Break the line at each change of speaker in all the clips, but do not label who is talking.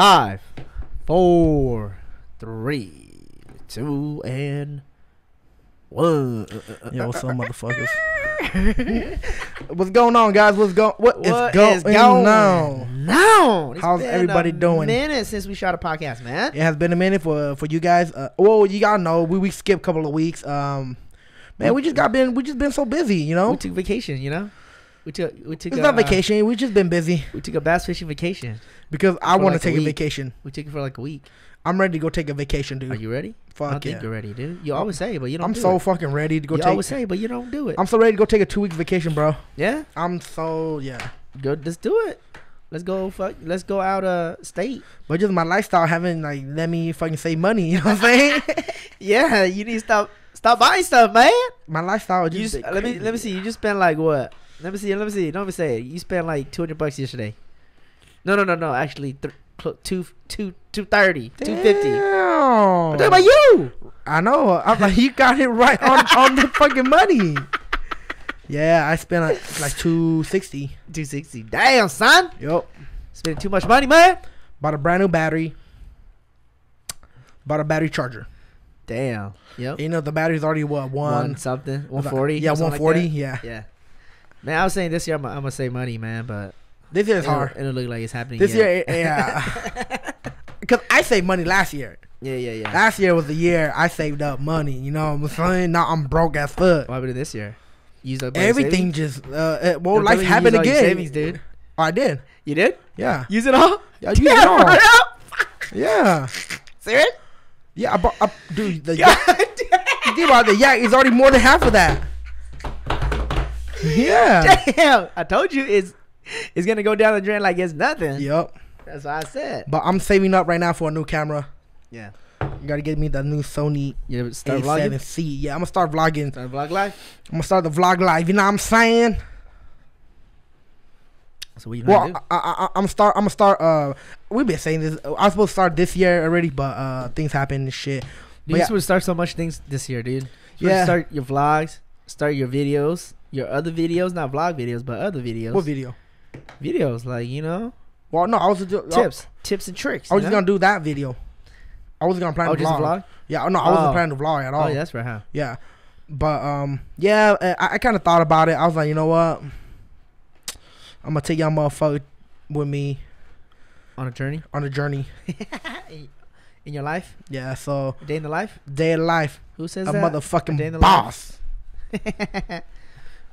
Five, four, three, two, and one.
Yo, what's up, motherfuckers? what's going on, guys? What's going? What is
What
going
is going
on?
No. It's
How's
been
everybody
a
doing?
Minute since we shot a podcast, man.
It has been a minute for for you guys. Uh, well, you gotta know we we skipped a couple of weeks. Um, man, we just got been we just been so busy, you know.
We took vacation, you know. We took we took
It's
a,
not
uh,
vacation. We just been busy
we took a bass fishing vacation.
because I want
like
to
a
take a
week.
vacation.
We took it for like a week.
I'm ready to go take a vacation, dude.
Are you ready? I
Fuck
don't think you're ready, dude. You always say, but you don't.
I'm
do
so
it.
fucking ready to go
you
take.
always say, but you don't do it.
I'm so ready to go take a two week vacation, bro.
yeah,
I'm so yeah.
go. Let's do it. Let's go. Fuck. Let's go out uh state.
But just my lifestyle haven't like let me fucking save money. You know what I'm saying?
Yeah, you need to stop stop buying stuff, man.
my lifestyle just
just, let me let me see. You just spent like what? Let me see. Let me see. Let me say it. You spent like two hundred bucks yesterday. No, no, no, no. Actually, th- two two two thirty, two fifty. I'm talking about you.
I know. I'm like, you got it right on, on the fucking money. Yeah, I spent like, like two sixty.
Two sixty. Damn, son.
Yup.
Spending too much money, man.
Bought a brand new battery. Bought a battery charger.
Damn. Yep.
You know the battery's already what
One,
one.
something. One forty.
Yeah, one forty. yeah.
Yeah. Man, I was saying this year I'm, I'm gonna save money, man, but
This year is
it'll,
hard.
it'll look like it's happening.
This
yet.
year, yeah. Because I saved money last year.
Yeah, yeah, yeah.
Last year was the year I saved up money. You know what I'm saying? Now I'm broke as fuck.
What happened this year? Use up all
Everything just uh, uh, well, life
you
happened
all your
again.
Savings, dude.
Oh, I did.
You did?
Yeah.
Use it all?
Yeah, know.
for real?
Yeah.
Serious?
Yeah, I bought, I, dude, the yak, you think about the yak is already more than half of that. Yeah.
Damn! I told you it's it's gonna go down the drain like it's nothing.
Yep.
That's what I said.
But I'm saving up right now for a new camera.
Yeah.
You gotta get me the new Sony
You start vlogging.
A7C. Yeah, I'm gonna start vlogging.
Start vlog live.
I'm gonna start the vlog live. You know what I'm saying?
So what you
Well, I, I, I, I'm start. I'm gonna start. Uh, we've been saying this. I was supposed to start this year already, but uh, things happen and shit.
do?
but
Dude,
yeah.
supposed to start so much things this year, dude. You
Yeah.
yeah. Start your vlogs. Start your videos. Your other videos, not vlog videos, but other videos.
What video?
videos like you know
Well, no, I was just,
tips, tips and tricks.
I was just
know?
gonna do that video. I was gonna plan
Oh,
to vlog.
vlog.
Yeah, no, I wasn't
Oh.
planning to vlog at all.
Oh, yeah, that's right, huh?
Yeah, but um, yeah, I, I kind of thought about it. I was like, you know what? I'm gonna take y'all motherfucker with me
On a journey
on a journey.
in your life,
Yeah, so
day in the life.
day of the life,
Who says
a
that? A day in
motherfucking
the life.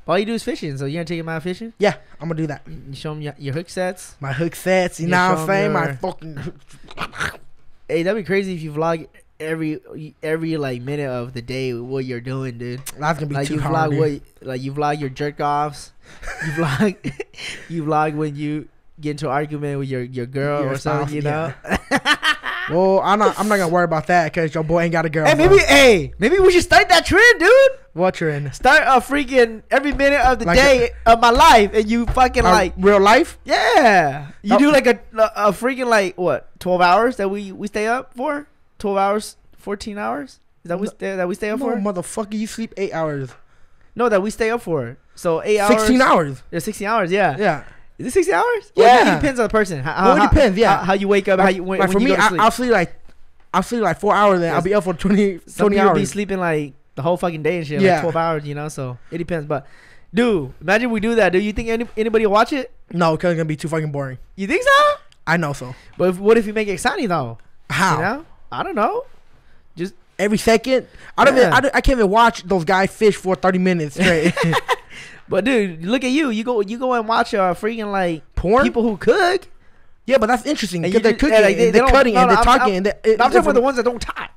All you do is fishing. So you gonna take him out fishing?
Yeah, I'm gonna do that.
You show him your, your hook sets.
My hook sets, you
You
know what I'm saying?
'em
My fucking
Hey, that'd be crazy if you vlog every every like minute of the day what you're doing, dude.
that's gonna be
Like
too
you
hard.
vlog
dude.
what, like you vlog your jerk offs. You vlog, you vlog when you get into an argument with your your girl
Your
or something. You know.
spouse, Well, I'm not. I'm not gonna worry about that because your boy ain't got a girl.
Hey,
bro.
maybe hey, maybe we should start that trend, dude.
What you're in
Start a freaking every minute of the
Like
day of my life, and you fucking like
real life.
yeah. You
Oh.
do like a a freaking like what twelve hours that we we stay up for? Twelve hours, fourteen hours. Is that we
No.
stay that we stay up
No,
for?
motherfucker, you sleep eight hours.
No, that we stay up for. So eight hours.
Sixteen hours.
Yeah, sixteen hours. Yeah.
Yeah.
Is it sixteen hours? Well,
Yeah.
it depends on the person. How,
Well, it depends, yeah.
How, how you wake up, how you when,
like
when
for
you
me,
go to
I,
sleep.
I'll sleep like I'll sleep like four hours. Then I'll be up for 20,
Some
20
people
hours.
be sleeping like the whole fucking day and shit,
Yeah.
like twelve hours. You know, so it depends. But dude, imagine we do that. Do you think any, anybody will watch it?
no, because it's gonna be too fucking boring.
You think so?
I know so.
But if, what if you make it exciting though?
How?
You know, I don't know.
Just every second. I don't. Even, I, don't, I can't even watch those guys fish for thirty minutes straight.
But dude, look at you. You go, you go and watch uh freaking like
Porn.
people who cook.
yeah, but that's interesting because they're cooking,
yeah, like, they-
they're cutting,
no,
and they're
I'm-
talking. and they- it-
I'm talking about the ones that don't talk,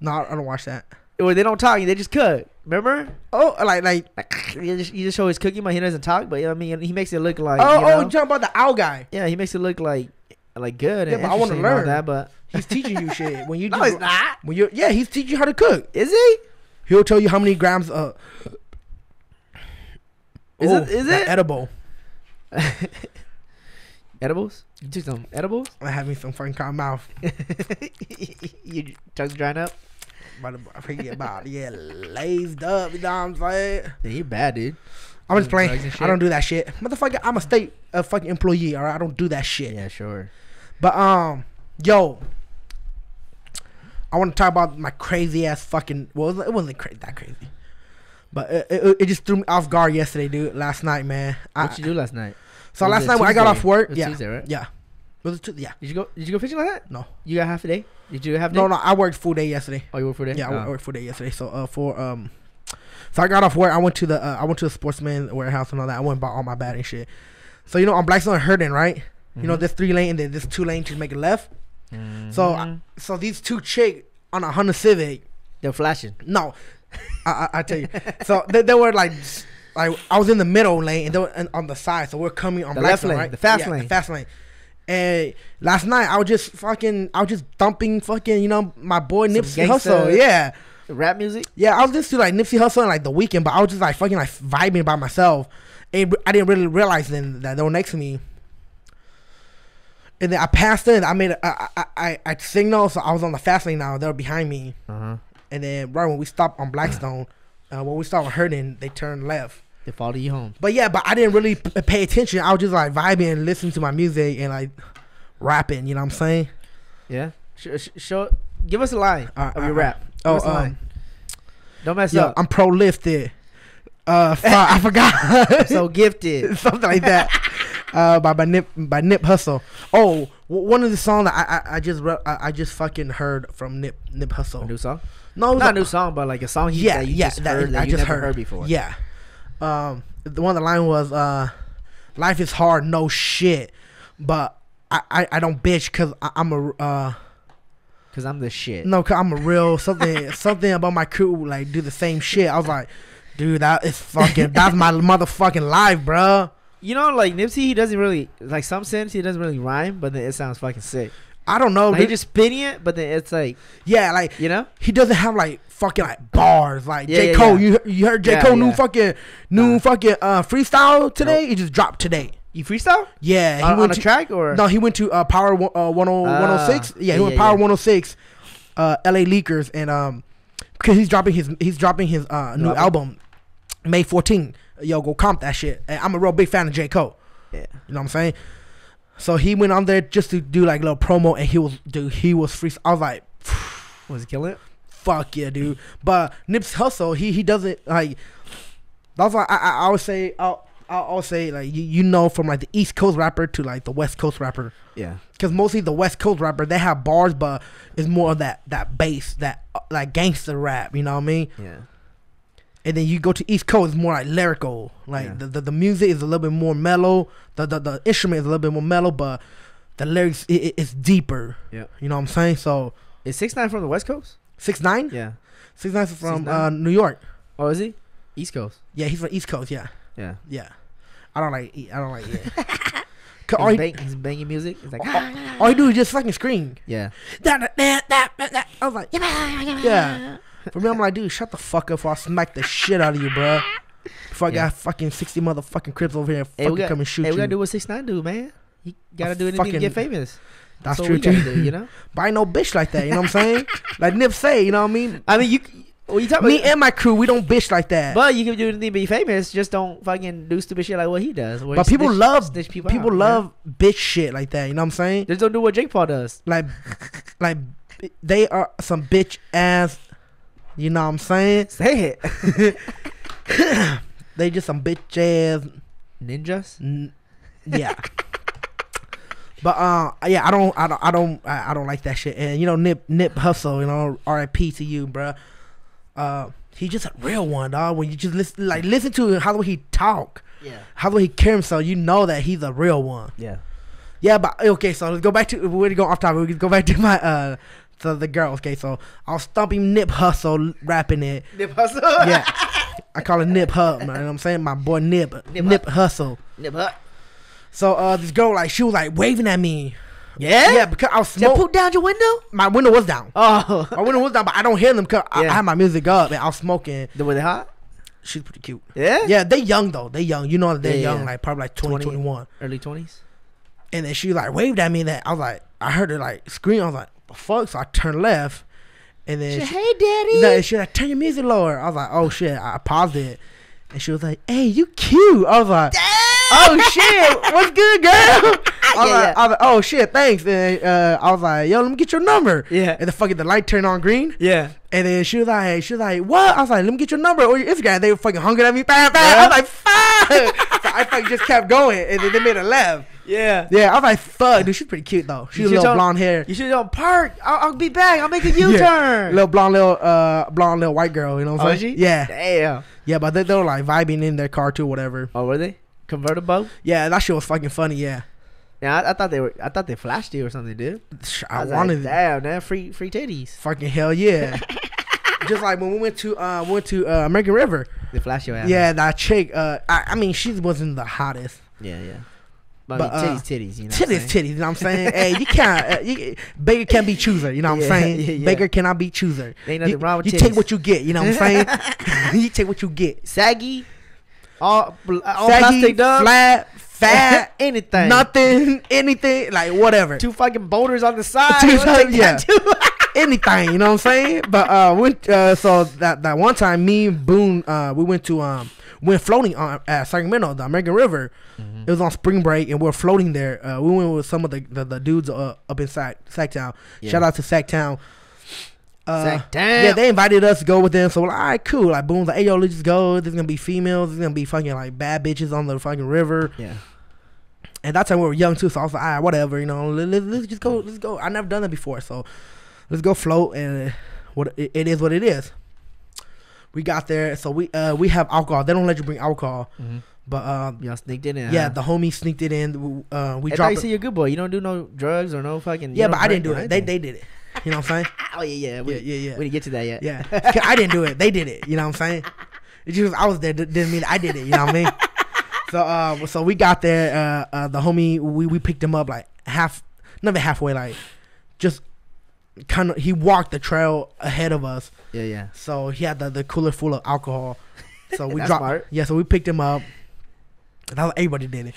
No, I don't watch that.
Or they don't talk. They just cook. Remember?
Oh, like like.
Like you just, you just show his cooking, but he doesn't talk. But you know what I mean, he makes it look like.
oh,
you
oh,
know?
you talking about the owl guy?
yeah, he makes it look like like good.
Yeah,
and
but I
and all
learn.
that. But
He's teaching you shit when you.
no, it's not.
When you yeah, he's teaching you how to cook.
Is he?
He'll tell you how many grams. Uh,
Is
oh,
it- is it?
edible?
Edibles? You took some edibles?
I have me some fucking cotton mouth.
you tongue drying up?
But I forget about it. yeah, lazed up. You know what I'm saying?
Yeah, you're bad, dude.
I'm just
Drugs
playing. I don't do that shit, motherfucker. I'm a state uh, fucking employee. All right, I don't do that shit.
Yeah, sure.
But um, yo, I want to talk about my crazy ass fucking. Well, it wasn't cra- that crazy, but it, it, it just threw me off guard yesterday, dude. Last night, man. I,
What you do last night?
so
Was
last
it
night when I got off work,
It was
yeah,
Tuesday, right?
yeah, was it tu- yeah.
Did you go? Did you go fishing like that?
No.
You got half a day. Did you have
No, no, I worked full day yesterday.
Oh, you work for a day.
Yeah, I
Oh.
wo- worked full day yesterday. So uh, for um, so I got off work. I went to the uh, I went to the sportsman warehouse and all that. I went and bought all my bat and shit. So you know on Blackstone Herndon, right? You know
Mhm.
this three lane and then this two lane to make a left. So I-. So these two chick on a Honda Civic.
they're flashing.
No, I, I, I tell you. So they, they were like, like I was in the middle lane and they were on the side. So we're coming on
The left lane,
right?
the fast
Yeah,
lane.
The fast lane. And last night I was just fucking, I was just thumping fucking, you know, my boy
Some
Nipsey Hussle. Yeah,
Rap music.
yeah. I was listening to like Nipsey Hussle and like the Weeknd, but I was just like fucking like vibing by myself. And I didn't really realize then that they were next to me. And then I passed in. I made a, I, I, I, I signaled, so I was on the fast lane now. They were behind me.
Uh huh.
And then right when we stopped on Blackstone, uh, when we on Herndon, they turned left.
They follow you home.
But yeah, but I didn't really p- pay attention. I was just like vibing and listening to my music and like rapping. You know what I'm saying?
Yeah. Sh- sh- show. Give us a line
Uh,
of
uh,
your
uh,
rap. Give
Oh,
us a line.
um,
Don't mess
yo,
up.
I'm pro lifted. Uh, fuck, I forgot.
so gifted.
something like that. Uh, by by Nip by Nip Hustle. Oh, w- one of the songs that I I, I just re- I, I just fucking heard from Nip Nip
A
Hustle.
new song.
No, it was
Not
a-
a new song, but like a song he,
yeah,
that you
yeah,
just
that,
heard that
I
you
just
never
heard.
heard before.
Yeah. Um, the one of the line was uh, life is hard, no shit, but I I, I don't bitch because I'm a uh
Cause I'm the shit.
no, cause I'm a real something something about my crew like do the same shit. I was like, dude, that is fucking that's my motherfucking life, bruh.
You know, like Nipsey, he doesn't really like some sense. He doesn't really rhyme, but then it sounds fucking sick.
I don't know.
Like, he just spinning it, but then it's like
yeah, like
you know.
he doesn't have like fucking like bars like
Yeah,
J
yeah,
Cole.
yeah.
You you heard J Cole new fucking new
Nah.
fucking uh freestyle today? It just dropped today.
You freestyle
Yeah, he
on, on
went
a
to
track or
no, he went to uh Power one- uh, 10 106.
Ah,
Yeah, he went Power
yeah.
106. Uh, L.A. Leakers and um because he's dropping his he's dropping his uh new
New
album May 14. Yo, go comp that shit. And I'm a real big fan of J Cole.
Yeah.
You know what I'm saying? So he went on there just to do like a little promo, and he was dude, he was free. I was like,
was he killing it?
fuck yeah, dude. But Nips Hustle, he he doesn't like. That's why I I, I always say I'll I'll say like you, you know from like the East Coast rapper to like the West Coast rapper,
Yeah.
because mostly the West Coast rapper they have bars, but it's more of that that bass that uh, like gangster rap. You know what I mean?
Yeah.
And then you go to East Coast, it's more like lyrical. Like
Yeah.
the, the the music is a little bit more mellow. The the, the instrument is a little bit more mellow, but the lyrics it, it- it's deeper.
Yeah.
You know what I'm saying? So
Is six nine from the West Coast?
six nine,
Yeah.
six nine from
6ix9ine?
uh, New York.
Oh, is he? East Coast.
Yeah, he's from East Coast. Yeah,
Yeah.
yeah. I don't like. I don't like. Yeah. 'Cause
He's,
all, he,
bang, he's banging music. It's like
all he do is just fucking scream.
yeah.
I was like, yeah. For me, I'm like, dude, shut the fuck up, or I'll smack the shit out of you, bro. Before I
Yeah.
got fucking sixty motherfucking crips over here, and
Hey,
fucking
we got,
come and shoot
hey, we
you.
gotta do what six nine do, man. You gotta
I
do anything to get famous.
That's
what
true too.
do, you know.
But I ain't no bitch like that. You know what I'm saying? like Nip say, you know what I mean?
I mean, you. Well, you talk about
Me and my crew, we don't bitch like that.
But you can do anything to be famous. Just don't fucking do stupid shit like what he does.
But people
snitch-
love
snitch people.
People
out,
love bitch shit like that. You know what I'm saying?
Just don't do what Jake Paul does.
Like, like they are some bitch ass. You know what I'm saying?
Say it.
They just some bitch ass.
Ninjas.
n- Yeah. but uh, yeah, I don't, I don't, I don't, I, don't like that shit. And you know, Nip, Nip Hustle, you know, R.I.P. to you, bruh. Uh, he's just a real one, dog. When you just listen, like, listen to how the way he talk,
Yeah.
how the way he carry himself, you know that he's a real one.
Yeah.
Yeah, but okay, so let's go back to we're gonna go off topic. We can go back to my uh to the girl. Okay, so I'll was thumping Nip Hustle rapping it.
Nip hustle.
Yeah. I call it Nip Hut, man. You know what I'm saying? My boy Nip.
Nip
Nip, Hustle.
Nip hut.
So uh this girl like she was like waving at me.
Yeah.
Yeah, because I was smoking.
put down your window.
My window was down.
Oh.
My window was down, but I don't hear them because I, I had my music up and I was smoking.
the were they hot?
She's pretty cute.
Yeah.
Yeah, they young though. They young. You know they're
Yeah,
young,
yeah.
like probably like 20,
20.
21.
Early twenties.
And then she like waved at me that I was like I heard her like scream. I was like, the fuck? So I turned left. And then she,
Hey, daddy.
no, she like turn your music lower. I was like, oh shit. I paused it. And she was like, hey, you cute. I was like, oh shit, what's good, girl? was,
Yeah,
like,
yeah.
I was like, oh shit, thanks. And uh, I was like, yo, let me get your number.
Yeah.
And the fucking the light turned on green.
Yeah.
And then she was like, she was like, what? I was like, let me get your number or your Instagram. They were fucking hungry at me. Bam, bam.
Yeah.
I was like, fuck. so I fucking just kept going, and then they made a left.
Yeah.
Yeah, I was like, fuck, dude, she's pretty cute though. She
You
has
should
little blonde hair,
You should go park. I'll, I'll be back. I'll make a U-turn.
little blonde, little uh, blonde little white girl. You know what
Oh,
I'm
is
saying?
she?
Yeah,
Damn.
yeah, but they, they were like vibing in their car too, whatever.
Oh, were they convertible?
Yeah, that shit was fucking funny. Yeah,
Yeah, I, I thought they were. I thought they flashed you or something, dude. I,
I, wanted
like,
that.
damn, man, free free titties.
Fucking hell yeah. Just like when we went to uh went to uh, American River.
They flash your ass.
Yeah, that chick. Uh, I, I mean, she wasn't the hottest.
yeah, yeah. But,
But,
I mean,
uh,
titties, titties. You know.
Titties, titties. You know what I'm saying? hey, you can't. Uh, you, Baker can't be chooser. You know what I'm
Yeah,
saying?
yeah, yeah.
Baker cannot be chooser.
Ain't nothing
you,
wrong with
you
titties.
take what you get. You know what I'm saying? you take what you get.
Saggy, all all
Saggy,
plastic dub,
flat, fat,
anything.
nothing, anything, like whatever.
Two fucking boulders on the side.
Two
You wanna take
side- yeah. anything, you know what I'm saying? But uh, went uh, so that that one time, me and Boone, uh, we went to um, went floating on at Sacramento, the American River. It was on spring break, and we are floating there. Uh, we went with some of the the, the dudes uh, up in Sac Sacktown.
Yeah.
Shout out to Sacktown. Uh. Yeah, they invited us to go with them. So we're like, all right, cool. Like Boone's like, hey yo, let's just go. There's gonna be females. There's gonna be fucking like bad bitches on the fucking river.
Yeah.
And that time we were young too, so I was like, all right, whatever, you know, let, let, us just go, let's go. I never done that before, so let's go float, and what it, it is, what it is. We got there, so we uh we have alcohol. They don't let you bring alcohol,
Mm-hmm.
but um
Y'all sneaked it in.
yeah,
huh?
the homie sneaked it in. Uh, we
I thought
dropped.
you
it.
said you're a good boy. You don't do no drugs or no fucking.
yeah, but I didn't do it. They
anything.
they did it. You know what I'm saying?
Oh yeah, yeah. We,
yeah, yeah, yeah.
We didn't get to that yet.
Yeah, I didn't do it. They did it. You know what I'm saying? It's just I was there. Didn't mean I did it. You know what I mean? So uh, so we got there. Uh, uh, the homie we we picked him up like half, not even halfway, like just kind of. He walked the trail ahead of us,
Yeah, yeah.
so he had the, the cooler full of alcohol. So we
That's
dropped.
smart.
Yeah, so we picked him up. And that was, everybody did it.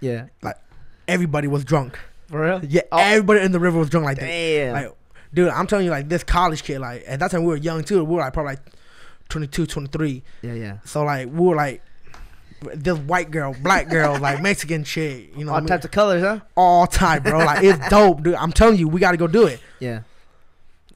Yeah.
Like everybody was drunk.
For real?
Yeah,
Oh.
everybody in the river was drunk like that.
Damn.
Like, dude, I'm telling you, like this college kid, like at that time we were young too. We were like probably like 22, 23.
yeah, yeah.
So like we were like this white girl, black girl, like Mexican chick, you know,
All
what I mean?
types of colors, huh?
all time, bro. Like it's dope, dude. I'm telling you, we got to go do it.
Yeah.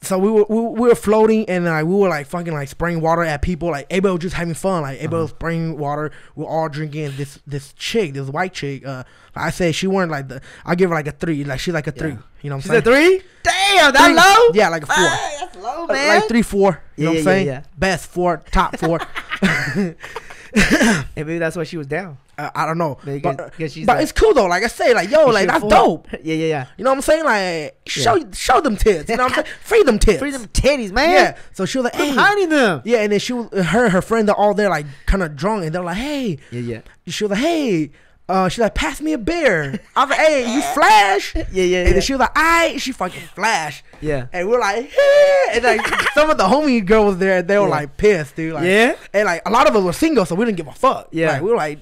So we were we, we were floating and like we were like fucking like spraying water at people. Like everybody was just having fun. Like everybody was
Uh-huh.
spraying water. We are all drinking. This this chick, this white chick. Uh, I said she weren't like the. I give her like a three. Like she's like a three. You know what I'm
at
saying?
three? Damn, that
Three.
low?
Yeah, like a four.
That's low, man.
Like three, four. You know
Yeah,
what I'm
yeah,
saying?
yeah.
Best four, top four.
And maybe that's why she was down.
uh, I don't know. But,
'cause- 'cause she's
but
like-
it's cool though. Like I say, like yo, like that's dope.
Yeah, yeah, yeah.
You know what I'm saying? Like show show them tits. You know what I'm saying? Free them tits.
Free them titties, man.
Yeah. So she was like, hey.
hiding them.
Yeah, and then she her her friend they're all there like kind of drunk, and they're like, hey.
Yeah, yeah.
She was like, hey. Uh, she's like, pass me a beer. I was like, hey, you flash?
Yeah, yeah,
And
yeah.
she was like, I. She fucking flash.
Yeah.
And we're like, hey. and like some of the homie girls there, they were
Yeah.
like pissed, dude. Like,
Yeah?
And like a lot of us were single, so we didn't give a fuck.
Yeah.
Like, we were like,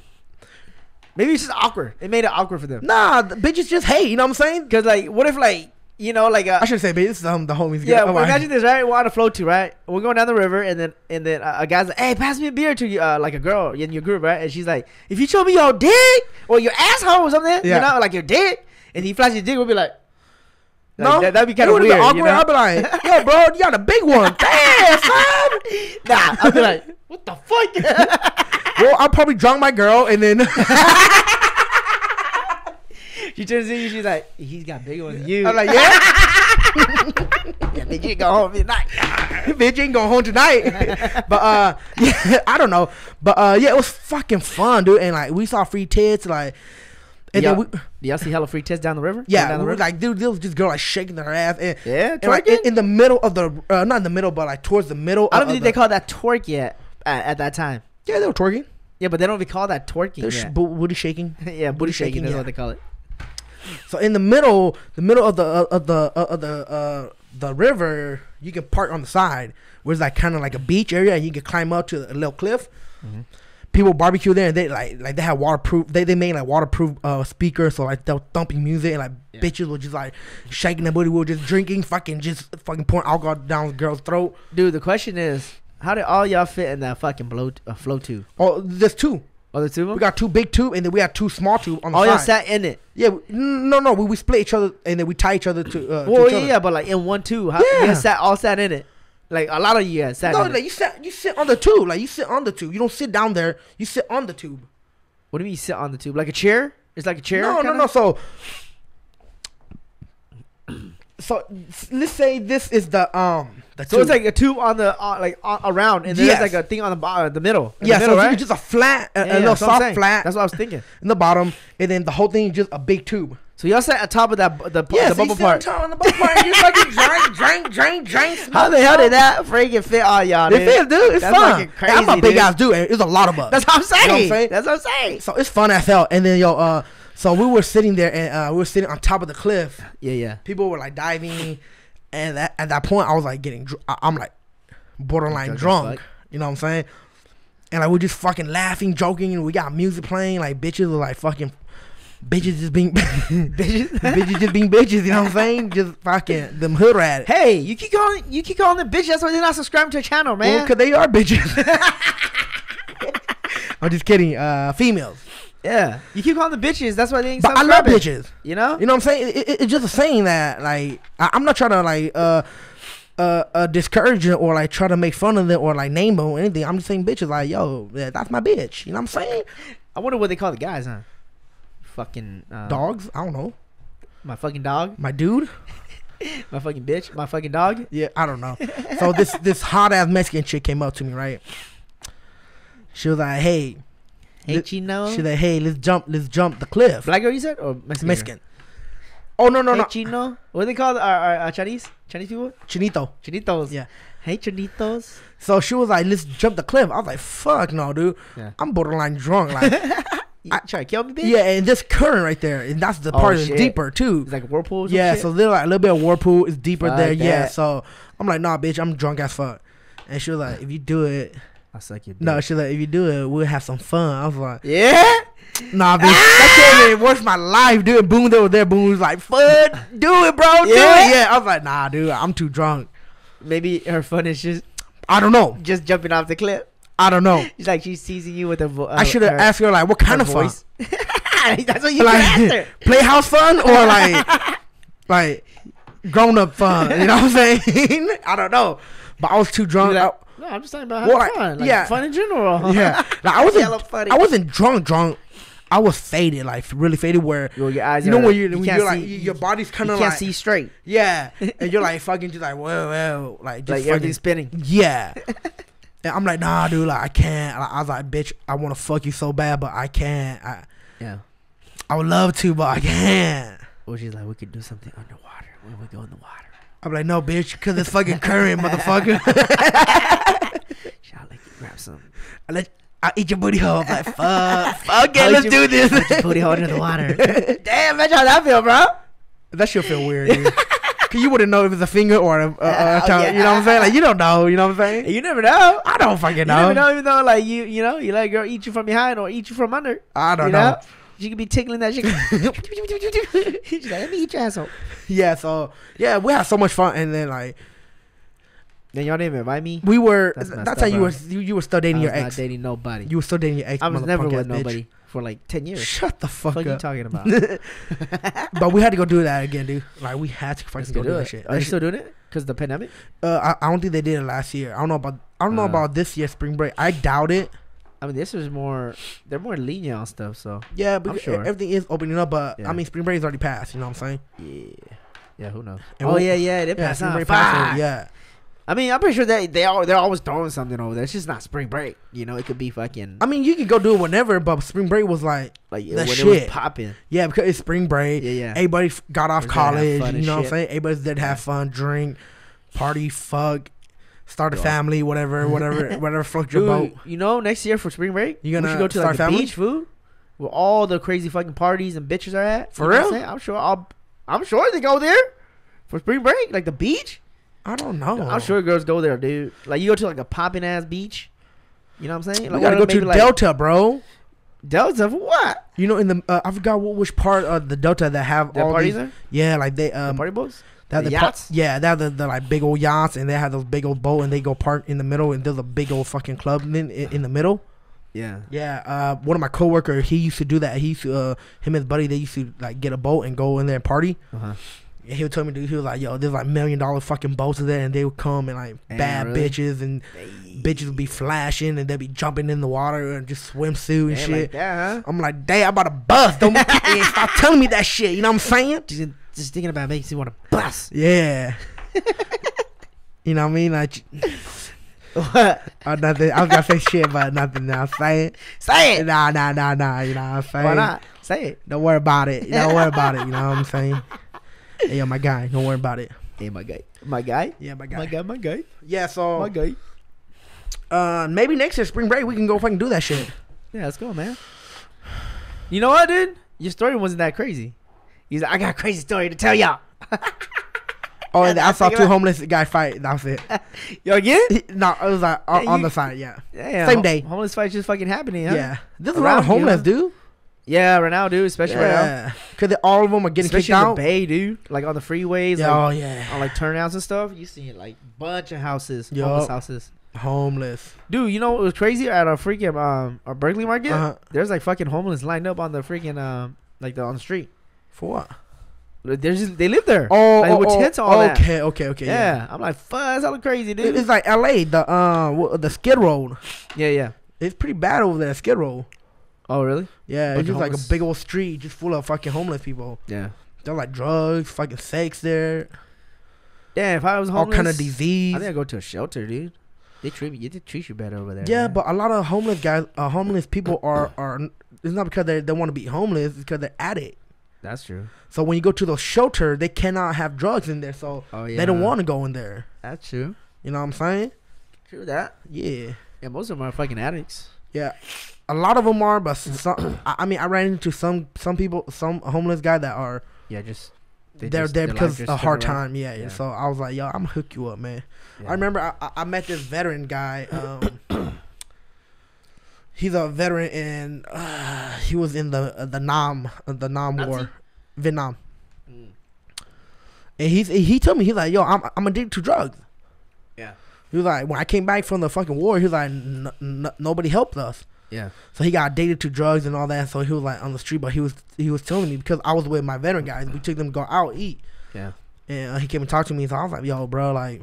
Maybe it's just awkward. It made it awkward for them.
nah, the bitches just hate. You know what I'm saying?
Cause like, what if like, you know, like, uh,
I should say, this is um, the homies.
yeah. Well, imagine this, right? We're on a float too, right? We're going down the river, and then and then uh, a guy's like, "Hey, pass me a beer to you," uh, like a girl in your group, right? And she's like, "If you show me your dick or your asshole or something,
Yeah.
you know, like your dick," and he flashes your dick, we'll be like, like,
No,
that, that'd be kind of weird.
awkward.
You know?
I'd be like, yo, bro, you got a big one. Damn, son.
nah, I'd be like, "What the fuck?"
well, I'll probably drunk my girl, and then
she turns to you, she's like, "He's got bigger ones than you."
I'm like, yeah,
yeah, bitch, you going home tonight.
bitch, you ain't going home tonight. but uh, yeah, I don't know. But uh, yeah, it was fucking fun, dude. And like, we saw free tits, like, and
y'all,
then we,
y'all see hella free tits down the river?
yeah,
down the river?
like, dude, there was this girl like shaking her ass, and,
yeah,
and like in,
twerking?
in the middle of the, uh, not in the middle, but like towards the middle.
I don't
of
think
the,
they call that twerk yet at, at that time.
Yeah, they were twerking.
Yeah, but they don't even call that twerking
They're sh- booty shaking.
yeah, booty shaking,
shaking,
is
yeah.
what they call it.
So in the middle, the middle of the uh, of the uh, of the uh, the river, you can park on the side, where it's like kind of like a beach area, and you can climb up to a little cliff.
Mhm.
People barbecue there, and they like like they have waterproof. They they made like waterproof uh speakers, so like they're thumping music, and like
Yeah.
bitches were just like shaking their booty, we were just drinking, fucking just fucking pouring alcohol down the girl's throat.
Dude, the question is, how did all y'all fit in that fucking blow uh, flow tube?
Oh, there's two.
Oh, the two of them.
We got two big tube, and then we had two small tube on the
oh, y'all
side.
sat in it.
yeah, we- no, no, we, we split each other, and then we tie each other to. Uh, to
Well,
each
yeah,
other.
yeah, but like in one tube. How,
Yeah.
guys sat all sat in it. Like a lot of you guys sat.
No,
in
like
it.
you sit, you sit on the tube, like you sit on the tube. You don't sit down there. You sit on the tube.
What do you mean you sit on the tube? Like a chair? It's like a chair.
No, no,
kinda?
no. So, so let's say this is the um. The
So it's like a tube on the uh, like on, around, and then
Yes.
there's like a thing on the bottom, the middle.
Yeah,
the middle,
so
right?
it's just a flat, a,
Yeah,
a little
that's what I'm
soft flat
That's what I was thinking.
in the bottom, and then the whole thing is just a big tube.
So y'all sat on top of that the,
Yeah,
the
so
bubble part.
top of the bubble part, you fucking drink, drink, drink, drink.
How the hell did that freaking fit all y'all?
It
dude?
feels, dude. It's
That's
fun. And I'm a big
dude.
ass dude, and it's a lot of us.
That's what I'm saying.
You know what I'm saying?
That's what I'm saying.
so it's fun as hell. And then yo, uh, so we were sitting there, and uh, we were sitting on top of the cliff.
Yeah, yeah.
People were like diving, and that, at that point, I was like getting, dr- I'm like borderline
Drunk.
You know what I'm saying? And like we're just fucking laughing, joking, and we got music playing. Like bitches were like fucking, bitches just being,
Bitches.
bitches just being bitches. You know what I'm saying? Just fucking them hood rat.
hey, you keep calling you keep calling them bitches. That's why they're not subscribing to your channel, man.
Well, cause they are bitches. I'm just kidding. Uh, females.
Yeah, you keep calling the bitches. That's why they ain't
But I love bitches.
You know?
You know what I'm saying? It, it- it's just a saying that like I, I'm not trying to like uh uh, uh discourage it or like try to make fun of them or like name them or anything. I'm just saying bitches like yo yeah, that's my bitch. You know what I'm saying?
I wonder what they call the guys, huh? Fucking uh,
Dogs. I don't know.
My fucking dog.
My dude.
My fucking bitch. My fucking dog.
Yeah, I don't know. so this this hot ass Mexican chick came up to me right. She was like, hey,
Hey, Chino.
she like, hey, let's jump, let's jump the cliff.
Black girl, you said, or Mexican?
Mexican. Oh no no
hey,
no,
Chino. What do they call our, our, our Chinese? Chinese people?
Chinito.
Chinitos.
Yeah.
Hey, Chinitos.
So she was like, let's jump the cliff. I was like, fuck no, dude.
Yeah.
I'm borderline drunk. Like,
You try to kill me, bitch?
yeah, and this current right there, and that's the
Oh,
part that's deeper too.
It's like a whirlpool.
Yeah, so they're like a little bit of whirlpool is deeper
Fuck
there. Yeah, so I'm like, nah, bitch, I'm drunk as fuck. And she was like, if you do it,
I'll suck your dick.
no, she was like, if you do it, we'll have some fun. I was like,
Yeah?
nah, bitch, that shit ah! ain't worth my life, dude. Boom, they was there. Boone was like, fuck, do it, bro, do
Yeah?
it. Yeah, I was like, nah, dude, I'm too drunk.
Maybe her fun is just
I don't know.
just jumping off the cliff.
I don't know.
She's like she's teasing you with uh, her voice.
I should have asked her like, what kind of
voice.
fun?
That's what you
like
asked her.
playhouse fun or like like grown up fun. You know what I'm saying? I don't know, but I was too drunk.
Like,
I-
no, I'm just talking about
Well,
having
like,
fun. Like,
yeah.
fun in general.
yeah, like, I wasn't.
funny.
I wasn't drunk. Drunk. I was faded, like really faded. Where
Your, your eyes
you know
are,
when you,
you
when
can't
you're like
see,
your body's kind of
can't
like
see straight.
yeah, and you're like fucking just like whoa whoa like just
Like
fucking,
everything's spinning.
yeah. And I'm like, nah, dude, like I can't. Like, I was like, bitch, I want to fuck you so bad, but I can't. I,
Yeah.
I would love to, but I can't.
Or she's like, we could do something underwater when we go in the water.
I'm like, no, bitch, because it's fucking current, motherfucker.
Shall I let you grab some?
I let I eat your booty hole. I'm like, fuck, fuck it, let's do this.
Put your booty hole under the water. Damn, imagine how that feel, bro.
that shit feel weird, dude. Cause you wouldn't know if it's a finger or a, a, a,
Oh,
tongue,
yeah.
You know what I'm saying? Like you don't know. You know what I'm saying?
You never know.
I don't fucking know.
You
know.
never know, even though like you, you know, you let a girl eat you from behind or eat you from under.
I don't
you
know.
know? She could be tickling that shit. She's like, let me eat your asshole.
Yeah. So yeah, we had so much fun, and then like
Then y'all didn't even invite me.
we were.
That's
That's,
messed
how you
bro.
were. You, you were still
I
dating
was
your
not
ex.
dating nobody.
You were still dating your ex.
I was never with
ass bitch.
nobody for like ten years.
Shut the fuck
What are you
up.
talking about?
but we had to go do that again, dude. Like we had to fucking go
go
do
do
that shit.
Are
That
you
shit-
still doing it? Because the pandemic?
Uh, I, I don't think they did it last year. I don't know about. I don't know
Uh.
about this year spring break. I doubt it.
I mean, this is more. They're more lenient on stuff. So
Yeah, but
sure.
everything is opening up. But
Yeah.
I mean, spring break is already passed. You know what I'm saying?
yeah, yeah. Who knows?
And
oh yeah, yeah. They
Yeah,
passed
spring break passed. Yeah.
I mean, I'm pretty sure they they all they're always throwing something over there. It's just not spring break. You know, it could be fucking
I mean, you could go do it whenever, but spring break was like,
like
the
when it was
shit.
popping.
yeah, because it's spring break.
Yeah, yeah.
Everybody got off
Everybody had
college. You know what I'm saying? Everybody's there to have fun, drink, party, fuck, start a family, whatever, whatever, whatever floats your boat.
you know, next year for spring break,
You
we
gonna
should go to
start
like the
family?
beach, food, where all the crazy fucking parties and bitches are at.
For
You know what
real?
I'm. I'm sure. I'll, I'm sure they go there for spring break, like the beach.
I don't know.
I'm sure girls go there, dude. Like you go to like a popping ass beach. You know what I'm saying?
We
Like,
gotta go to
like,
Delta, bro.
Delta for what?
You know, in the uh, I forgot what, which part of the Delta that have
That
all
parties
these.
there?
Yeah, like they
The
um
party boats?
Have
the
the
yachts?
yeah, they have the, the like big old yachts, and they have those big old boat, and they go park in the middle, and there's a big old fucking club in in, in the middle.
Yeah.
Yeah, uh, one of my coworkers, he used to do that. He used to, uh, him and his buddy, they used to like get a boat and go in there and party.
Uh huh.
And he would tell me, dude, he was like, yo, there's like million dollar fucking boats in there, and they would come and like
Damn,
bad
really?
bitches and bitches would be flashing and they'd be jumping in the water and just swimsuit and
Damn,
shit.
like that, huh?
I'm like, damn, I'm about to bust. Don't stop telling me that shit. You know what I'm saying?
Just, thinking about makes you want to bust.
Yeah. you know what I mean? Like,
What?
uh, nothing. I was gonna say shit, but nothing. Now saying,
Say it.
nah, nah, nah, nah. You know what I'm saying?
Why not? Say it.
Don't worry about it. Don't worry about it. You know what I'm saying? Hey, yo, my guy. Don't worry about it.
Hey, my guy. My guy.
Yeah, my guy.
My
guy.
guy. My guy.
Yeah. So,
My guy.
uh, maybe next year spring break we can go fucking do that shit.
Yeah, let's go, man. You know what, dude? Your story wasn't that crazy. He's like, I got a crazy story to tell y'all.
Oh, and
I
saw two homeless guys fight. That was it.
Yo, again?
no, it was like on,
Yeah,
on
you-
the side. Yeah.
Yeah,
Same day.
Homeless fights just fucking happening, huh?
Yeah. This is
Around
around
here,
homeless, dude.
Yeah, right now, dude. Especially right now.
Cause all of them are getting
Especially
kicked
in the
out.
Bay, dude. Like on the freeways,
Yeah,
like,
oh yeah.
on like turnouts and stuff. You see like bunch of houses,
Yup.
homeless houses.
Homeless.
Dude, you know what was crazy at a freaking um a Berkeley market?
Uh-huh.
There's like fucking homeless lined up on the freaking um like the on the street.
For what?
There's just, they live there.
Oh,
Like,
oh, oh,
tents and all that.
okay, okay, okay.
yeah.
Yeah.
I'm like, fuck, that's crazy, dude.
It's like L.A. The uh the Skid Row.
yeah, yeah.
It's pretty bad over there, Skid Row.
Oh, really?
Yeah, it's just like a big old street just full of fucking homeless people.
Yeah.
They're like drugs, fucking sex there,
Yeah, if I was homeless, all
kind of disease.
I think I'd go to a shelter, dude. They treat me, they treat you better over there.
Yeah,
man.
but a lot of homeless guys, uh, homeless people are are. It's not because they they want to be homeless. It's because they're addict.
That's true.
So when you go to those shelter, they cannot have drugs in there. So
Oh yeah,
they don't want to go in there.
That's true.
You know what I'm saying?
True that.
Yeah.
Yeah, most of them are fucking addicts.
Yeah, a lot of them are, but some. I mean, I ran into some some people, some homeless guy that are
Yeah, just
they are there because of a hard time. Yeah, yeah. So I was like, yo, I'm gonna hook you up, man.
Yeah.
I remember I, I- I met this veteran guy. Um, he's a veteran, and uh, he was in the uh, the Nam uh, the Nam
Nazi?
War, Vietnam.
Mm.
And he's he told me he's like, yo, I'm I'm addicted to drugs.
Yeah.
He was like, when I came back from the fucking war, he was like, n- n- nobody helped us.
Yeah.
So he got addicted to drugs and all that. So he was like on the street, but he was he was telling me because I was with my veteran guys. We took them to go out eat,
Yeah.
and uh, he came and talked to me. So I was like, yo, bro, like.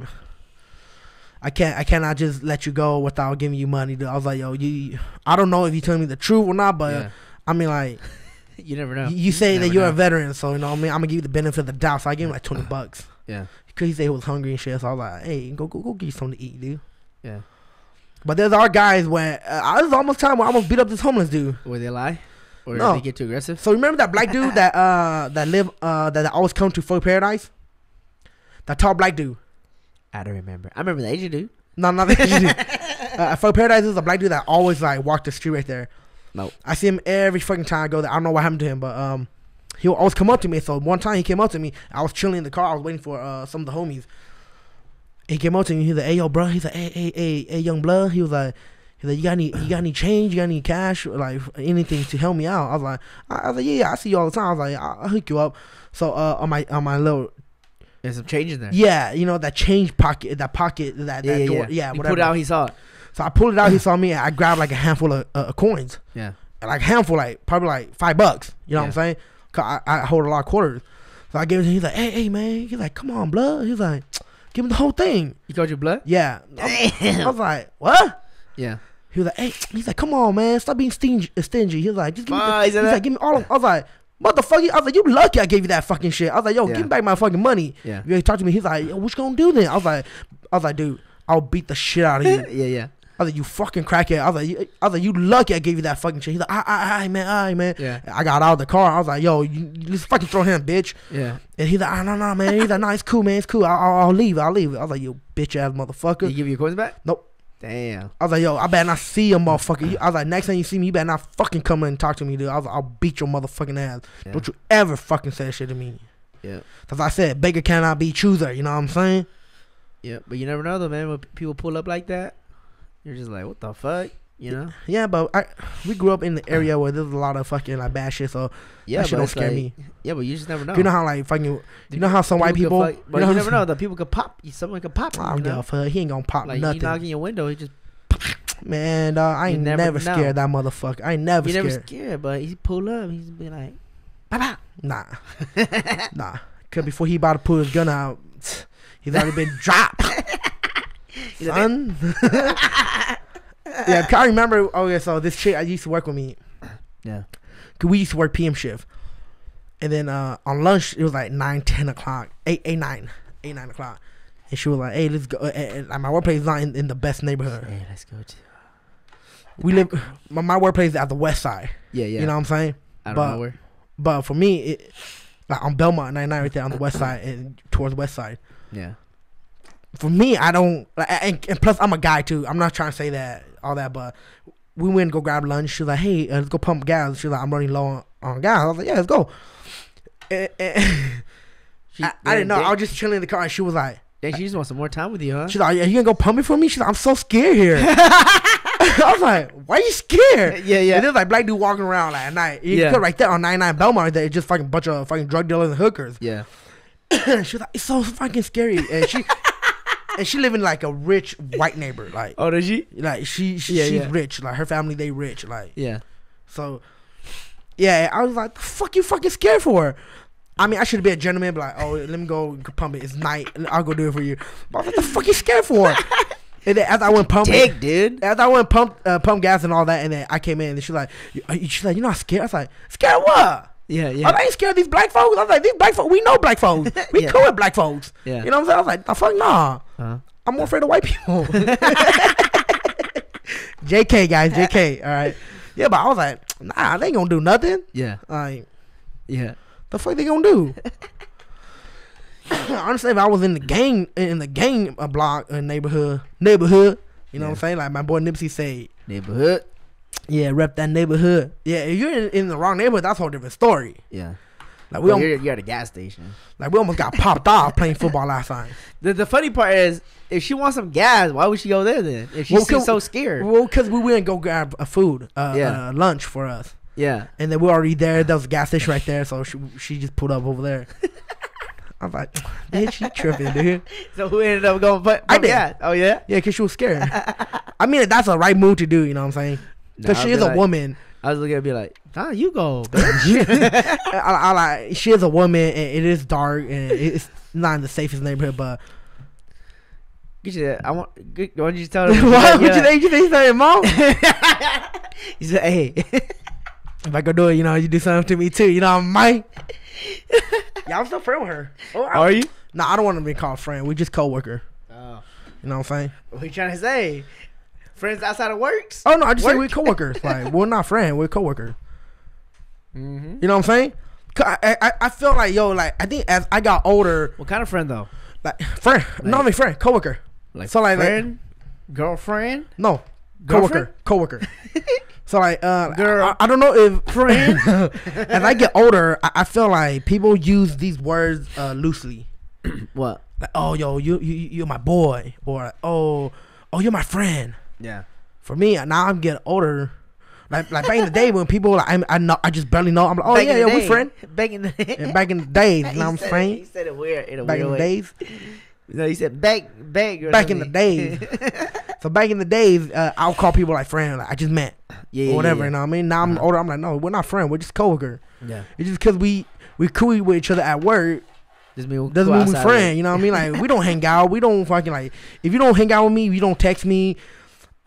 I can't. I cannot just let you go without giving you money. I was like, "Yo, you. I don't know if you telling me the truth or not, but
yeah.
I mean, like,
You never know.
you say that you're
know.
a veteran, so you know, what I mean, I'm gonna give you the benefit of the doubt. So I gave him like twenty bucks
Yeah.
because he said he was hungry and shit. So I was like, "Hey, go, go, go, get you something to eat, dude."
Yeah.
But there's our guys when uh, I was almost time where I almost beat up this homeless dude.
Where they lie, or
No.
they get too aggressive.
So remember that black dude that uh that live uh that always come to Pho Paradise? That tall black dude.
I don't remember. I remember the Asian dude.
No, not the Asian dude. Uh, Pho Paradise is a black dude that always like walk the street right there.
Nope.
I see him every fucking time I go there. I don't know what happened to him, but um, he'll always come up to me. So one time he came up to me. I was chilling in the car. I was waiting for uh some of the homies. He came up to me. He's like, "Hey, yo, bro." He's like, "Hey, hey, hey, hey, young blood." He was like. He's like, you got any, you got any change? You got any cash? Like anything to help me out? I was like, I, I was like, yeah, yeah, I see you all the time. I was like, I'll, I'll hook you up. So uh, on my on my little
There's some change in there.
yeah, you know that change pocket, that pocket, that
yeah,
that
yeah.
door,
yeah.
yeah,
You
whatever.
it out. He saw it.
So I pulled it out. He saw me. And I grabbed like a handful of uh, coins,
Yeah.
like a handful, like probably like five bucks. You know what I'm saying? Cause I, I hold a lot of quarters. So I gave it him. He's like, hey, hey, man. He's like, come on, blood. He's like, give him the whole thing.
You called your blood.
Yeah. I, I was like, what?
Yeah.
He was like, hey. He's like, come on, man. Stop being stingy. Stingy. He was like, just give me. The,
he
he's like, give me all of. I was like. Motherfucker, I was like, you lucky I gave you that fucking shit. I was like, yo,
Yeah.
give me back my fucking money.
Yeah.
He talked to me. He's like, yo, what you gonna do then? I was like, I was like, dude, I'll beat the shit out of you.
yeah. Yeah.
I was like, you fucking crackhead. I was like, you, I was like, you lucky I gave you that fucking shit. He's like, ah, ah, ah, man, ah, man.
Yeah.
I got out of the car. I was like, yo, you, you just fucking throw him, bitch.
Yeah.
And he's like, ah, no, no, man. He's like, no, it's cool, man. It's cool. I'll, I'll, I'll leave. I'll leave. I was like, you bitch ass
Did
motherfucker.
he give you your coins back?
Nope.
Damn.
I was like, yo, I better not see a motherfucker. I was like, next time you see me, you better not fucking come in and talk to me, dude. I was like, I'll beat your motherfucking ass.
Yeah.
Don't you ever fucking say that shit to me.
Yeah.
Cause I said, beggar cannot be chooser. You know what I'm saying?
Yeah. But you never know though, man. When people pull up like that, you're just like, what the fuck? You know?
Yeah, but I we grew up in the area where there's a lot of fucking like bad shit. So
Yeah.
that shit don't scare
like-
me.
Yeah, but you just never know.
You know how like fucking you know how some white people.
fuck- but
you know
you never know. The people could pop. Someone could pop. You,
I don't give a fuck. He ain't gonna pop
Like you
nothing.
knock in your window, he just
Man, dog, I ain't
never
never, scared that motherfucker. I ain't never scared.
You never
scared.
scared, but he pull up. He's be like,
Nah, nah. Cause before he about to pull his gun out, he's already been dropped. Son. yeah, I remember. Oh yeah, so this chick I used to work with me.
yeah,
Cause we used to work PM shift, and then uh, on lunch it was like nine, ten o'clock, eight, eight, nine, eight, nine o'clock, and she was like, "Hey, let's go." And, and, my workplace is not in, in the best neighborhood.
hey, let's go to.
We live. My, my workplace is at the west side.
Yeah, yeah.
You know what I'm saying?
I don't
but-
know where.
But for me, it like on Belmont 99 right there on the west side and towards west side.
Yeah,
For me, I don't. Like, and, and plus, I'm a guy too. I'm not trying to say that all that, but we went to go grab lunch. She was like, "Hey, uh, let's go pump gas." She was like, "I'm running low on, on gas." I was like, "Yeah, let's go." And- and-
she,
I, I didn't know.
Then,
I was just chilling in the car, and she was like,
then she just wants some more time with you, huh?
"She's like, are you gonna go pump it for me?" She's like, "I'm so scared here." I was like, "Why are you scared?"
yeah,
And there's like black dude walking around like at night. You
Yeah.
yeah. right there on 99 Belmont, there, it's just fucking bunch of fucking drug dealers and hookers.
yeah.
she was like, "It's so fucking scary," and she and she live in like a rich white neighbor, like
Oh, does she?
like she, she
Yeah,
she's
yeah.
rich, like her family they rich, like
Yeah.
so. Yeah, I was like, "The fuck you fucking scared for?" I mean, I should be a gentleman, be like, "Oh, let me go pump it. It's night. I'll go do it for you." But what the fuck you scared for? and then as I went pumping,
Dick, dude.
as I went pump uh, pump gas and all that, and then I came in and she's like, "You- are "She's like, you're not scared?" I was like, "Scared what?"
Yeah, yeah.
I
yeah.
ain't scared of these black folks. I was like, these black folks, we know black folks. We
Yeah.
cool with black folks.
Yeah.
You know what I'm saying? I was like, the fuck nah.
Uh-huh.
I'm more afraid of white people. JK guys, JK. All right. Yeah, but I was like, nah, they ain't gonna do nothing.
Yeah,
Like,
yeah.
the fuck they gonna do? Honestly, if I was in the gang in the gang block uh, neighborhood neighborhood, you know what I'm saying? Like my boy Nipsey said,
Neighborhood.
Yeah, rep that neighborhood. Yeah, if you're in, in the wrong neighborhood, that's a whole different story.
Yeah.
Like
We you're, you're at a gas station.
like we almost got popped off playing football last time.
The, the funny part is, if she wants some gas, why would she go there then? If she's
Well,
so scared.
Well, because we went go grab a food, uh,
Yeah.
uh, lunch for us,
yeah.
and then we're already there. There was a gas station right there, so she she just pulled up over there. I'm like, bitch, she tripping, dude.
So who ended up going? But
I did.
Yeah. Oh yeah.
Yeah, because she was scared. I mean, that's a right move to do. You know what I'm saying? Because
Nah,
she is a
like-
woman.
I was looking at be like, nah, you go. bitch."
I, I like she is a woman, and it is dark, and it's not in the safest neighborhood. But
Get you that. I want. Get, why don't you tell her?
why would you think you think something, mom?
He said, "Hey,
if I go do it, you know, you do something to me too. You know, I might. yeah, I'm still friend with her. Oh, I-
are you?"
Nah, I don't want to be called friend. We just coworker.
Oh,
You know what I'm saying?
what you trying to say? Friends outside of works?
Oh no, I just say we're coworkers. like we're not friends, we're coworkers.
Mm-hmm.
You know what I'm saying? I, I I feel like yo, like I think as I got older,
What kind of friend though?
like friend, not even friend, coworker.
Like
So, like- like-
friend, girlfriend,
No, coworker, coworker. so like, uh,
Girl.
I, I don't know if
friend.
as I get older, I, I feel like people use these words uh, loosely.
what?
Like, oh, yo, you you you're my boy, or oh, oh, you're my friend.
Yeah.
For me, now I'm getting older. Like like back in the day when people like I, I know I just barely know. I'm like, oh
Back
yeah, yeah, we friend.
Back in the
And back in the days, you know what I'm
said
saying?
He said it weird in a
Back
weird
in the days.
No, he said back, back,
Back in the days. So back in the days, uh, I'll call people like friend. Like I just met
yeah,
or whatever.
Yeah,
You know what I mean? Now I'm
Uh-huh.
older. I'm like, no, we're not friends. We're just coworker.
yeah.
It's just because we we cool with each other at work
Just mean
doesn't mean we friend. You know what I mean? Like we don't hang out. We don't fucking like. If you don't hang out with me, you don't text me.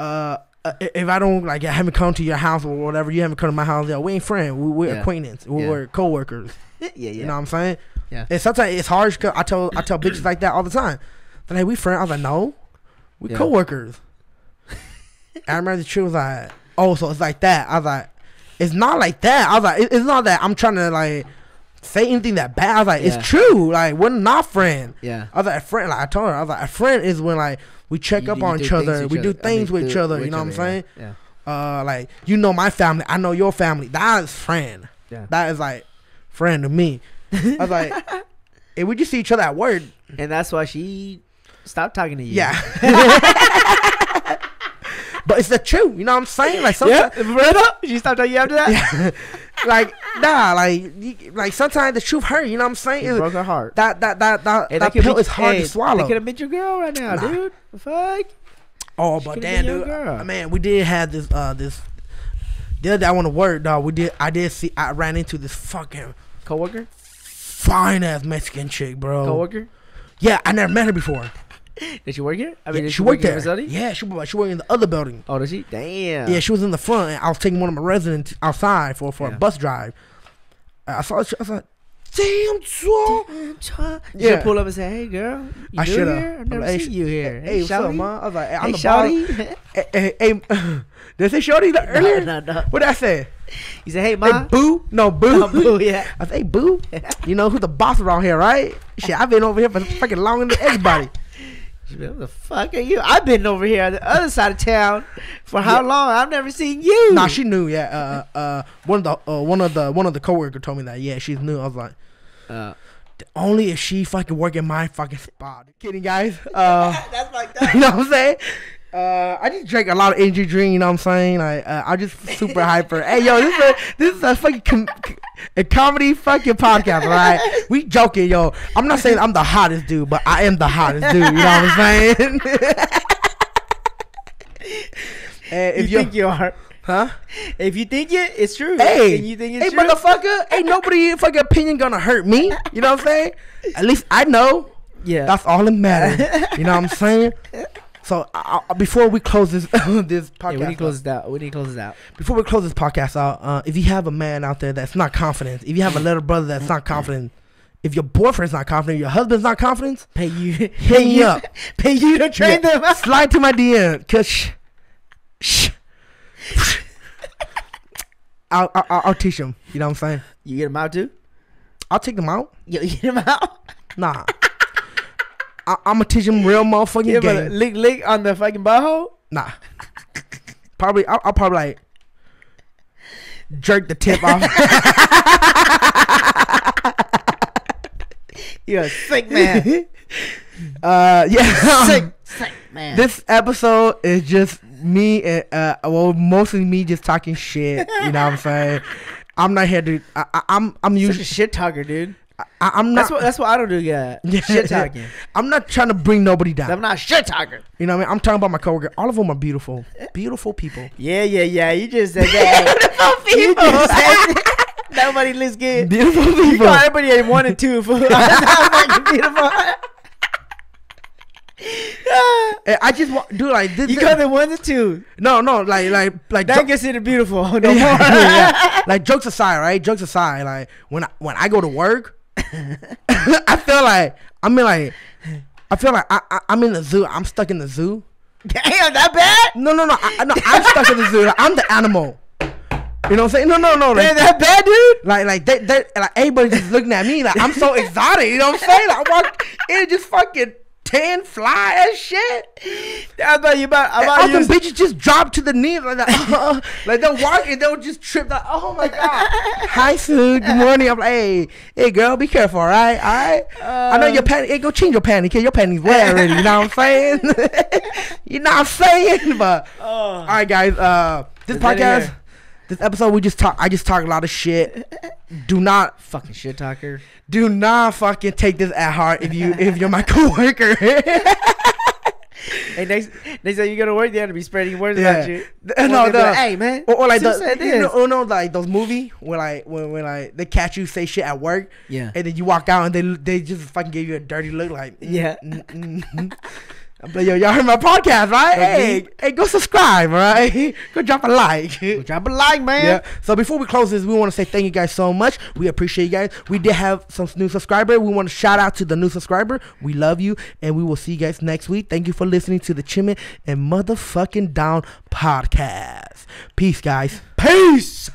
Uh, uh, if I don't like, I haven't come to your house or whatever, you haven't come to my house. Yeah, we ain't friends. We, we're
Yeah.
acquaintance. We,
Yeah.
We're coworkers.
yeah, yeah.
You know what I'm saying?
Yeah.
And sometimes it's hard because I tell I tell bitches like that all the time. They're like, we friends. I was like, no, we
Yeah.
coworkers. I remember the chick was like, oh, so it's like that. I was like, it's not like that. I was like, it's not that I'm trying to like say anything that bad. I was like,
Yeah.
it's true. Like we're not friends.
yeah.
I was like, a friend. Like I told her, I was like, a friend is when like we check
You
up
do-
on each other. We do
other. I
things
mean,
with each other.
with
You know what I'm saying?
Yeah.
Uh, like you know my family. I know your family. That is friend.
Yeah.
That is like friend to me. I was like, if we just see each other at work.
And that's why she stopped talking to you.
yeah. but it's the truth. You know what I'm saying? Like
Yeah.
sometimes,
Brother, she stopped talking you after that.
like nah, like like sometimes the truth hurt. You know what I'm saying?
It
It-
broke her heart.
that that that that,
Hey,
that
could
pill
be-
is hard
hey,
to swallow.
They could have been your girl right now,
Nah.
dude. Fuck.
Oh,
She
but damn, dude,
girl.
uh, man, we did have this uh this. The other day I went to work, dog. We did. I did see. I ran into this fucking
Coworker?
fine ass Mexican chick, bro.
Coworker?
Yeah, I never met her before.
Did she work here? I mean, did
she worked
work
there.
facility?
Yeah, she. She worked in the other building.
Oh, does she? Damn.
Yeah, she was in the front. And I was taking one of my residents outside for for
Yeah.
a bus drive. I saw. I like, "Damn, Joe."
You
Yeah.
should pull up and say, "Hey, girl, you
I shoulda.
I've
I'm
never
like, hey,
seen you here.
Hey, what's up,
shawty?
man? I was like, hey, I'm
Hey,
the
shawty."
Hey, hey, hey, did I say shorty the- earlier?
no, no, no.
What did I say?
You say, "Hey,
Hey,
ma."
boo? No, boo.
No, boo, yeah.
I say, boo. You know who's the boss around here, right? Shit, I've been over here for fucking longer than everybody.
She be like, What the fuck are you? I've been over here on the other side of town for how
Yeah.
long? I've never seen you.
nah, she knew. Yeah. Uh, uh, one of the uh, one of the one of the coworker told me that. Yeah, she's new. I was like,
Uh,
only if she fucking work in my fucking spot. Kidding, guys. Uh,
that's like that.
you know what I'm saying? Uh, I just drank a lot of energy drink. You know what I'm saying? Like, uh, I'm just super hyper. Hey, yo, this is a, this is a fucking com- a comedy fucking podcast, right? We joking, yo. I'm not saying I'm the hottest dude, but I am the hottest dude. You know what I'm saying? and if you
think you are.
huh?
If you think it, it's true.
Hey,
and you think it's
hey,
true.
motherfucker! Ain't nobody fucking opinion gonna hurt me. You know what I'm saying? At least I know.
Yeah.
That's all that matters. You know what I'm saying? So I- before we close this this
Yeah,
podcast,
we need to close out. We need to close out.
before we close this podcast out, uh, if you have a man out there that's not confident, if you have a little brother that's not confident, if your boyfriend's not confident, your husband's not confident,
Pay you.
hit
pay
me
you,
up.
Pay you to train
Yeah,
them.
Slide to my DM, cause shh, shh. I'll, I'll I'll teach them. You know what I'm saying?
You get them out too.
I'll take them out.
You get them out.
Nah. I, I'm gonna teach him real motherfucking
a
game.
lick lick on the fucking butthole.
Nah. Probably, I'll, I'll probably like jerk the tip off.
You're a sick man.
uh, yeah.
sick, sick man.
This episode is just me and uh, well, mostly me just talking shit. You know what I'm saying? I'm not here to. I, I, I'm I'm usually.
shit talker, dude.
I, I'm not.
That's what that's what I don't do. Yeah, shit talking.
I'm not trying to bring nobody down.
I'm not shit talker.
You know what I mean? I'm talking about my coworker. All of them are beautiful, beautiful people.
Yeah, yeah, yeah. You just said that. Said that. Nobody looks good.
Beautiful people.
You
people.
call everybody a one and two. Fucking beautiful.
Eh, I just want, dude, like this.
you call them one and two.
no, no, like, like, like.
That
jo-
considered beautiful. No
yeah,
more.
yeah. Like jokes aside, right? Jokes aside, like when I when I go to work, I feel like I'm in like I feel like I, I I'm in the zoo. I'm stuck in the zoo.
Damn, that bad?
No, no, no. I, no I'm stuck in the zoo. Like, I'm the animal. You know what I'm saying? No, no, no.
Damn, that bad, dude?
like, like, they, they, like everybody just looking at me like I'm so exotic. You know what I'm saying? Like, I walk in just fucking ten fly as shit.
I thought you about. I
all
thought you.
bitches just drop to the knee like that. Uh-huh. like they'll walk and they'll just trip like, oh my god. Hi Sue, good morning. I'm like, hey, hey girl, be careful, all right? All right. I know your uh, panty. Hey, go change your panty, cause your panties wet already. You know what I'm saying? you know what I'm saying? But
Oh.
all right, guys. Uh, this
Is
podcast? This episode, we just talk. I just talk a lot of shit. Do not,
Fucking shit talker.
do not fucking take this at heart if you if you're my coworker.
Hey, next next time you go to work, they have to be spreading words
Yeah.
about you.
No, the-
like, hey man,
Or, or like the,
said
you know, or no, like those movie where like when, when like they catch you say shit at work
yeah,
and then you walk out and they they just fucking give you a dirty look like mm,
Yeah.
mm, mm, mm. I'm like yo y'all heard my podcast right hey hey go subscribe all right go drop a like
Go drop a like, man.
yeah. So before we close this, we want to say thank you guys so much. We appreciate you guys. We did have some new subscriber. We want to shout out to the new subscriber. We love you, and we will see you guys next week. Thank you for listening to the Chinmen and Motherfucking Don podcast. Peace, guys.
Peace.